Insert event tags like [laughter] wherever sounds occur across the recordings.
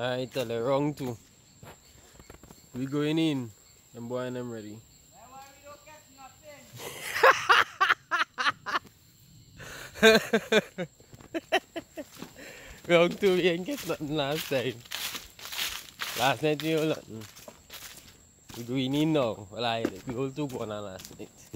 Alright, tell you, wrong too. We going in. Them boy and them ready. [laughs] wrong two, we ain't get nothing last time. Last night we got nothing. We going in now. I we all took one on last night.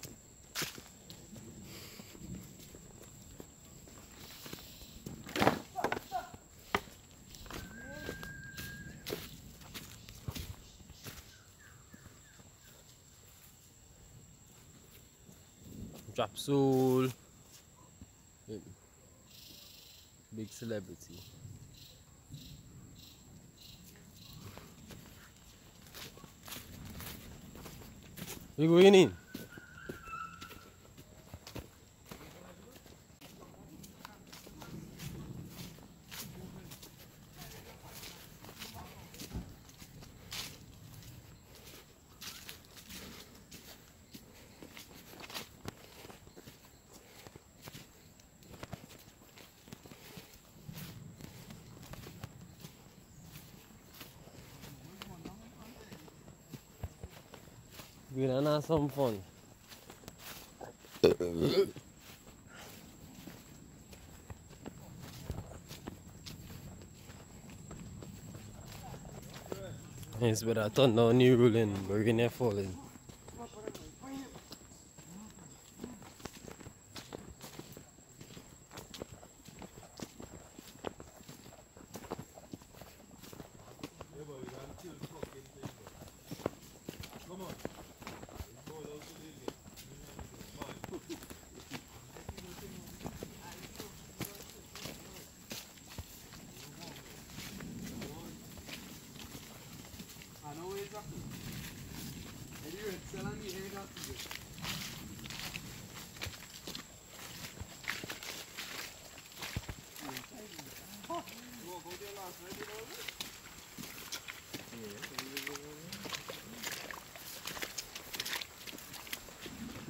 Drop soul. Big celebrity. We going in. We're gonna have some fun. Yes, but I thought no new ruling, we're gonna falling. I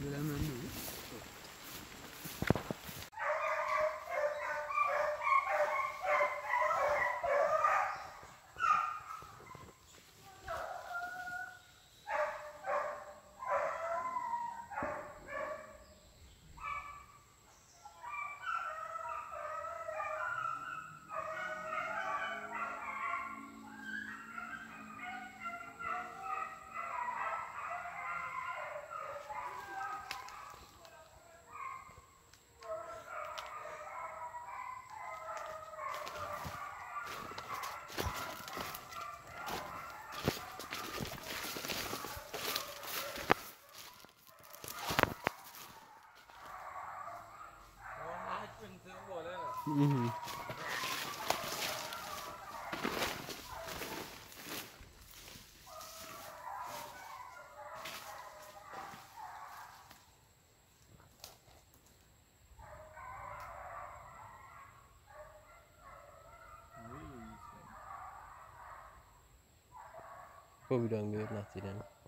de la main Mm-hmm. Probably don't get nothing then.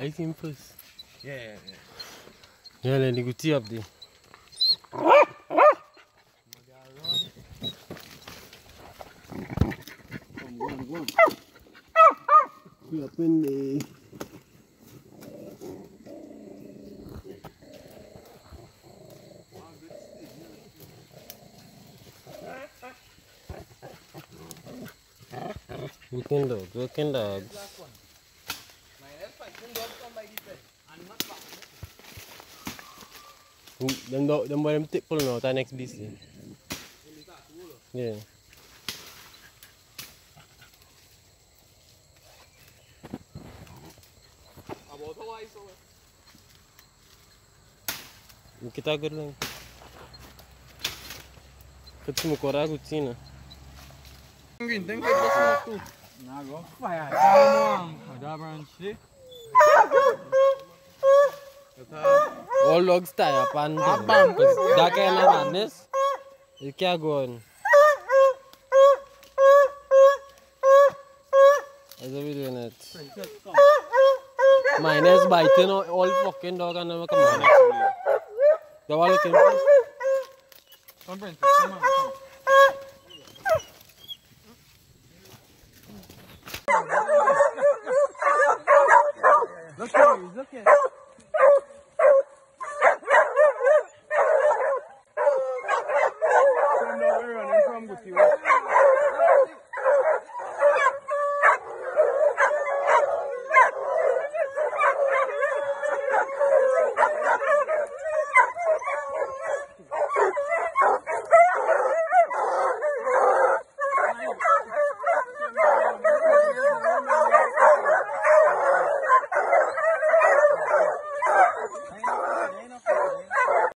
I see him first. Yeah, yeah, yeah. Yeah, go you up there. We in the Looking dogs, looking dogs. dan dau dan boleh metik pun lah tan next bis. Yeah. Kita agar lang. kita mau korang țină. Gândim că trebuie să tu. Nago. All dogs tie up and Abam. that kind of madness. You can't go on. How's we doing it? Mine is biting all, all fucking dog and never come on. The one looking for. Come, Princess. Come on. Come.